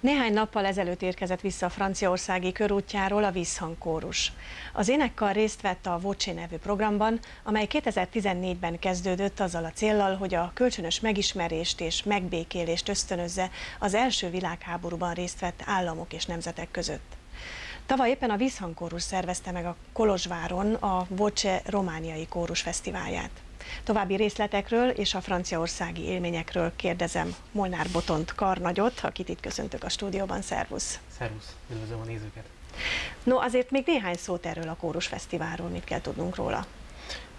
Néhány nappal ezelőtt érkezett vissza a franciaországi körútjáról a Vízhangkórus. Az énekkar részt vett a Voce nevű programban, amely 2014-ben kezdődött azzal a céllal, hogy a kölcsönös megismerést és megbékélést ösztönözze az első világháborúban részt vett államok és nemzetek között. Tavaly éppen a Vízhangkórus szervezte meg a Kolozsváron a Voce Romániai Kórus Fesztiválját. További részletekről és a franciaországi élményekről kérdezem Molnár Botont Karnagyot, akit itt köszöntök a stúdióban. Szervusz! Szervusz! Üdvözlöm a nézőket! No, azért még néhány szót erről a Kórus Fesztiválról, mit kell tudnunk róla?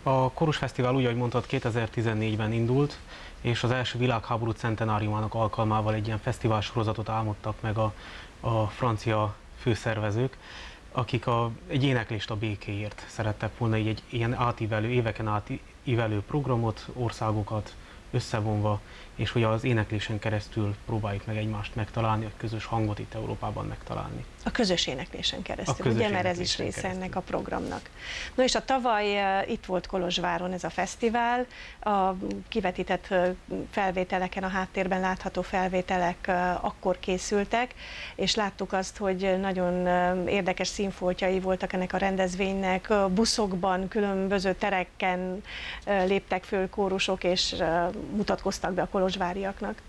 A Kórus Fesztivál úgy, ahogy mondtad, 2014-ben indult, és az első világháború centenáriumának alkalmával egy ilyen fesztivál sorozatot álmodtak meg a, a francia főszervezők, akik a, egy éneklést a békéért szerettek volna, így egy ilyen átívelő, éveken átívelő programot, országokat összevonva, és hogy az éneklésen keresztül próbáljuk meg egymást megtalálni, a közös hangot itt Európában megtalálni. A közös énekésen keresztül, a közös ugye, mert ez is része keresztül. ennek a programnak. No és a tavaly uh, itt volt Kolozsváron ez a fesztivál, a kivetített uh, felvételeken, a háttérben látható felvételek uh, akkor készültek, és láttuk azt, hogy nagyon érdekes színfoltjai voltak ennek a rendezvénynek, buszokban, különböző tereken léptek föl kórusok, és mutatkoztak be a kolozsváriaknak.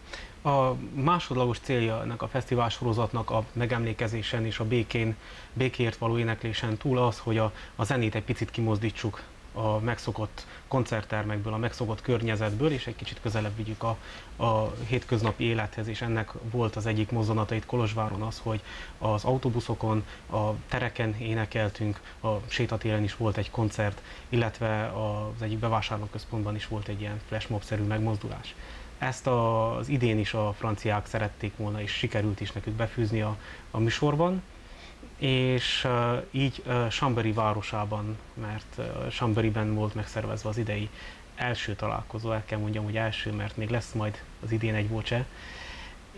A másodlagos célja ennek a fesztivál sorozatnak a megemlékezésen és a békén, békéért való éneklésen túl az, hogy a, a zenét egy picit kimozdítsuk a megszokott koncerttermekből, a megszokott környezetből, és egy kicsit közelebb vigyük a, a hétköznapi élethez, és ennek volt az egyik mozzanata itt Kolozsváron az, hogy az autóbuszokon, a tereken énekeltünk, a sétatéren is volt egy koncert, illetve az egyik bevásárlóközpontban is volt egy ilyen flashmob-szerű megmozdulás. Ezt az idén is a franciák szerették volna, és sikerült is nekük befűzni a, a műsorban, és uh, így uh, Chambéry városában, mert uh, Chambéryben volt megszervezve az idei első találkozó, el kell mondjam, hogy első, mert még lesz majd az idén egy vocse,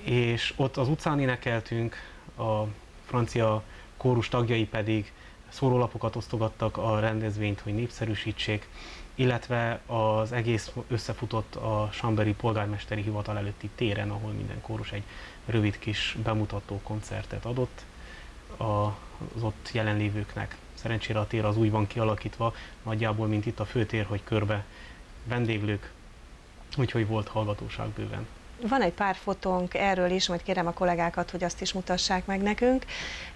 és ott az utcán énekeltünk, a francia kórus tagjai pedig szórólapokat osztogattak a rendezvényt, hogy népszerűsítsék, illetve az egész összefutott a Samberi polgármesteri hivatal előtti téren, ahol minden kórus egy rövid kis bemutató koncertet adott az ott jelenlévőknek. Szerencsére a tér az úgy van kialakítva, nagyjából, mint itt a főtér, hogy körbe vendéglők, úgyhogy volt hallgatóság bőven. Van egy pár fotónk erről is, majd kérem a kollégákat, hogy azt is mutassák meg nekünk.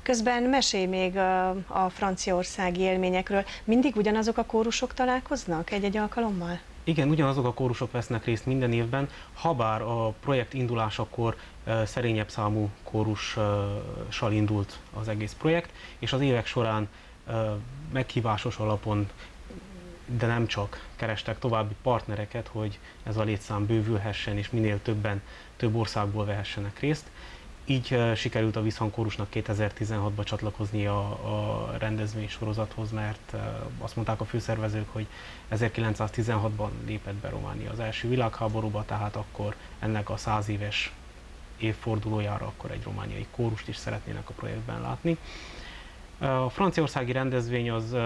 Közben mesélj még a, a franciaországi élményekről. Mindig ugyanazok a kórusok találkoznak egy-egy alkalommal? Igen, ugyanazok a kórusok vesznek részt minden évben, habár a projekt indulásakor szerényebb számú kórussal indult az egész projekt, és az évek során meghívásos alapon de nem csak kerestek további partnereket, hogy ez a létszám bővülhessen, és minél többen, több országból vehessenek részt. Így sikerült a Visszhangkórusnak 2016-ban csatlakozni a, a rendezvény sorozathoz, mert azt mondták a főszervezők, hogy 1916-ban lépett be Románia az első világháborúba, tehát akkor ennek a száz éves évfordulójára akkor egy romániai kórust is szeretnének a projektben látni. A franciaországi rendezvény az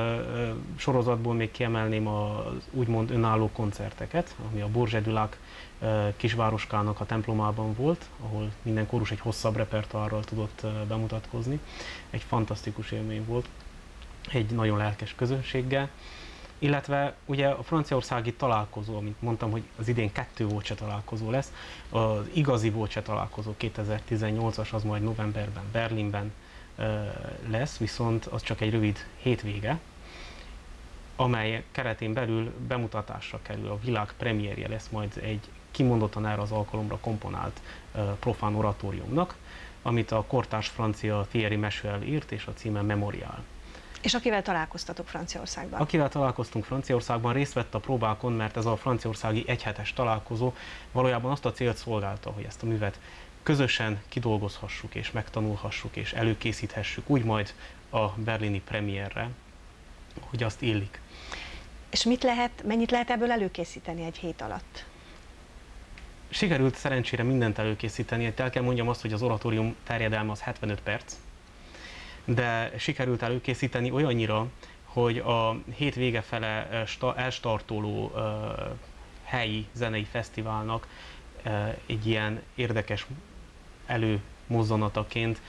sorozatból még kiemelném az úgymond önálló koncerteket, ami a Bourget kisvároskának a templomában volt, ahol minden kórus egy hosszabb repertoárral tudott bemutatkozni. Egy fantasztikus élmény volt, egy nagyon lelkes közönséggel. Illetve ugye a franciaországi találkozó, amit mondtam, hogy az idén kettő volt találkozó lesz, az igazi volt találkozó 2018-as, az majd novemberben Berlinben lesz, viszont az csak egy rövid hétvége, amely keretén belül bemutatásra kerül, a világ premierje lesz majd egy kimondottan erre az alkalomra komponált profán oratóriumnak, amit a kortárs francia Thierry Mesuel írt, és a címe Memorial. És akivel találkoztatok Franciaországban? Akivel találkoztunk Franciaországban, részt vett a próbákon, mert ez a franciaországi egyhetes találkozó valójában azt a célt szolgálta, hogy ezt a művet közösen kidolgozhassuk és megtanulhassuk és előkészíthessük úgy majd a berlini premierre, hogy azt illik. És mit lehet, mennyit lehet ebből előkészíteni egy hét alatt? Sikerült szerencsére mindent előkészíteni. El kell mondjam azt, hogy az oratórium terjedelme az 75 perc, de sikerült előkészíteni olyannyira, hogy a hét vége fele eh, elstartoló uh, helyi zenei fesztiválnak uh, egy ilyen érdekes elő mozzanataként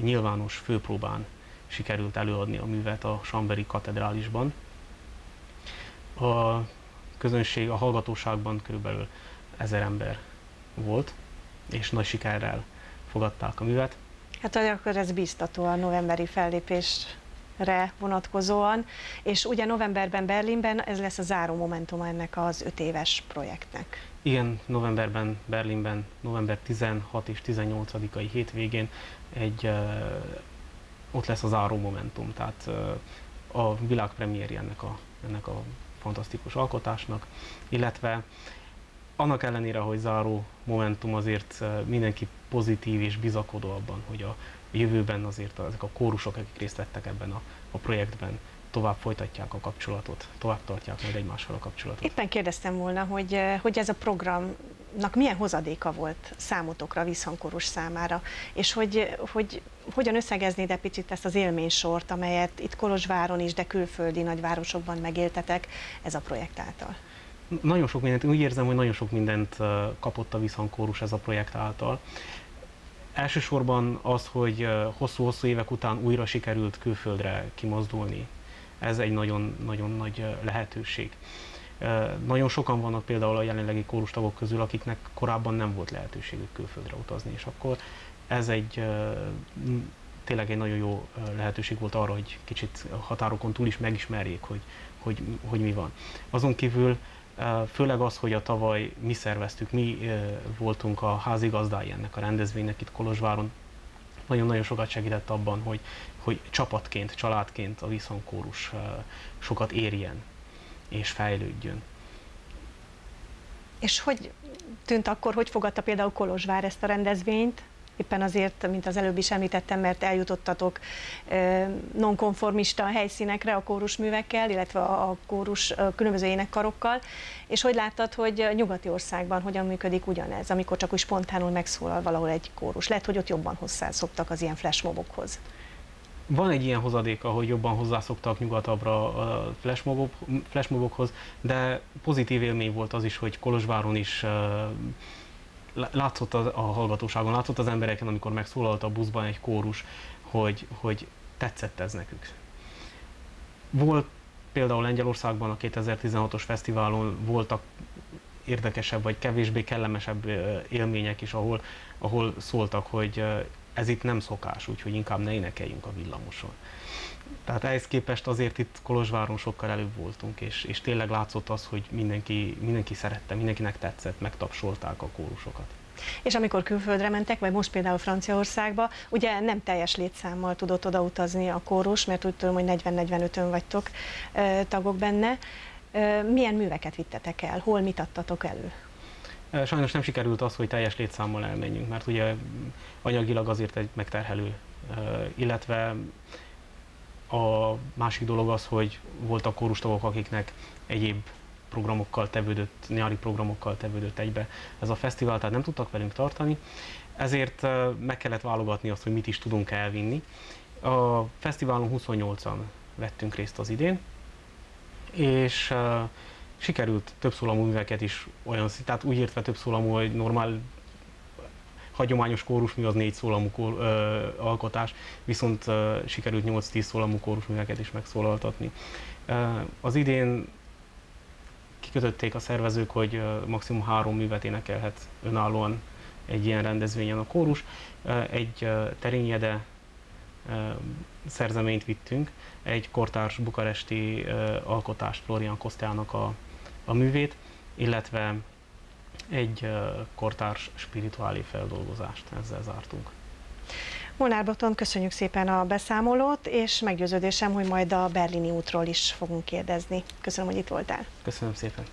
nyilvános főpróbán sikerült előadni a művet a Samberi katedrálisban. A közönség, a hallgatóságban körülbelül ezer ember volt, és nagy sikerrel fogadták a művet. Hát akkor ez biztató a novemberi fellépésre vonatkozóan, és ugye novemberben Berlinben ez lesz a záró momentum ennek az öt éves projektnek. Igen, novemberben Berlinben, november 16 és 18-ai hétvégén egy, ott lesz az záró momentum, tehát a világpremiéri ennek a, ennek a fantasztikus alkotásnak, illetve annak ellenére, hogy záró momentum, azért mindenki pozitív és bizakodó abban, hogy a jövőben azért ezek a kórusok, akik részt vettek ebben a, a projektben, tovább folytatják a kapcsolatot, tovább tartják majd egymással a kapcsolatot. Éppen kérdeztem volna, hogy, hogy ez a programnak milyen hozadéka volt számotokra, visszhangkorus számára, és hogy, hogy hogyan összegeznéd egy picit ezt az élménysort, amelyet itt Kolozsváron is, de külföldi nagyvárosokban megéltetek ez a projekt által? Nagyon sok mindent, úgy érzem, hogy nagyon sok mindent kapott a visszhangkórus ez a projekt által. Elsősorban az, hogy hosszú-hosszú évek után újra sikerült külföldre kimozdulni. Ez egy nagyon, nagyon nagy lehetőség. Nagyon sokan vannak például a jelenlegi kórustagok közül, akiknek korábban nem volt lehetőségük külföldre utazni, és akkor ez egy tényleg egy nagyon jó lehetőség volt arra, hogy kicsit határokon túl is megismerjék, hogy, hogy, hogy mi van. Azon kívül Főleg az, hogy a tavaly mi szerveztük, mi voltunk a házigazdái ennek a rendezvénynek itt Kolozsváron, nagyon-nagyon sokat segített abban, hogy, hogy csapatként, családként a viszonkórus sokat érjen és fejlődjön. És hogy tűnt akkor, hogy fogadta például Kolozsvár ezt a rendezvényt? Éppen azért, mint az előbb is említettem, mert eljutottatok nonkonformista helyszínekre a kórusművekkel, illetve a kórus a különböző énekkarokkal, és hogy láttad, hogy nyugati országban hogyan működik ugyanez, amikor csak úgy spontánul megszólal valahol egy kórus. Lehet, hogy ott jobban hozzászoktak az ilyen flashmobokhoz. Van egy ilyen hozadéka, hogy jobban hozzászoktak nyugatabbra a flashmobokhoz, de pozitív élmény volt az is, hogy Kolozsváron is látszott a, a hallgatóságon, látszott az embereken, amikor megszólalt a buszban egy kórus, hogy, hogy tetszett ez nekük. Volt például Lengyelországban a 2016-os fesztiválon voltak érdekesebb vagy kevésbé kellemesebb élmények is, ahol, ahol szóltak, hogy ez itt nem szokás, úgyhogy inkább ne énekeljünk a villamoson. Tehát ehhez képest azért itt Kolozsváron sokkal előbb voltunk, és, és tényleg látszott az, hogy mindenki, mindenki szerette, mindenkinek tetszett, megtapsolták a kórusokat. És amikor külföldre mentek, vagy most például Franciaországba, ugye nem teljes létszámmal tudott odautazni a kórus, mert úgy tudom, hogy 40-45-ön vagytok tagok benne. Milyen műveket vittetek el? Hol mit adtatok elő? Sajnos nem sikerült az, hogy teljes létszámmal elmenjünk, mert ugye anyagilag azért egy megterhelő, illetve a másik dolog az, hogy voltak kórustagok, akiknek egyéb programokkal tevődött, nyári programokkal tevődött egybe ez a fesztivál, tehát nem tudtak velünk tartani, ezért meg kellett válogatni azt, hogy mit is tudunk elvinni. A fesztiválon 28-an vettünk részt az idén, és sikerült többszólamú műveket is olyan, tehát úgy értve többszólamú, hogy normál hagyományos kórusmű az négy szólamú kór, ö, alkotás, viszont ö, sikerült 8-10 szólamú kórusműveket is megszólaltatni. Ö, az idén kikötötték a szervezők, hogy ö, maximum három művet énekelhet önállóan egy ilyen rendezvényen a kórus. Ö, egy ö, terényede szerzeményt vittünk, egy kortárs bukaresti ö, alkotást, Florian Kosztának a, a művét, illetve egy kortárs spirituáli feldolgozást ezzel zártunk. Molnár Boton, köszönjük szépen a beszámolót, és meggyőződésem, hogy majd a berlini útról is fogunk kérdezni. Köszönöm, hogy itt voltál. Köszönöm szépen.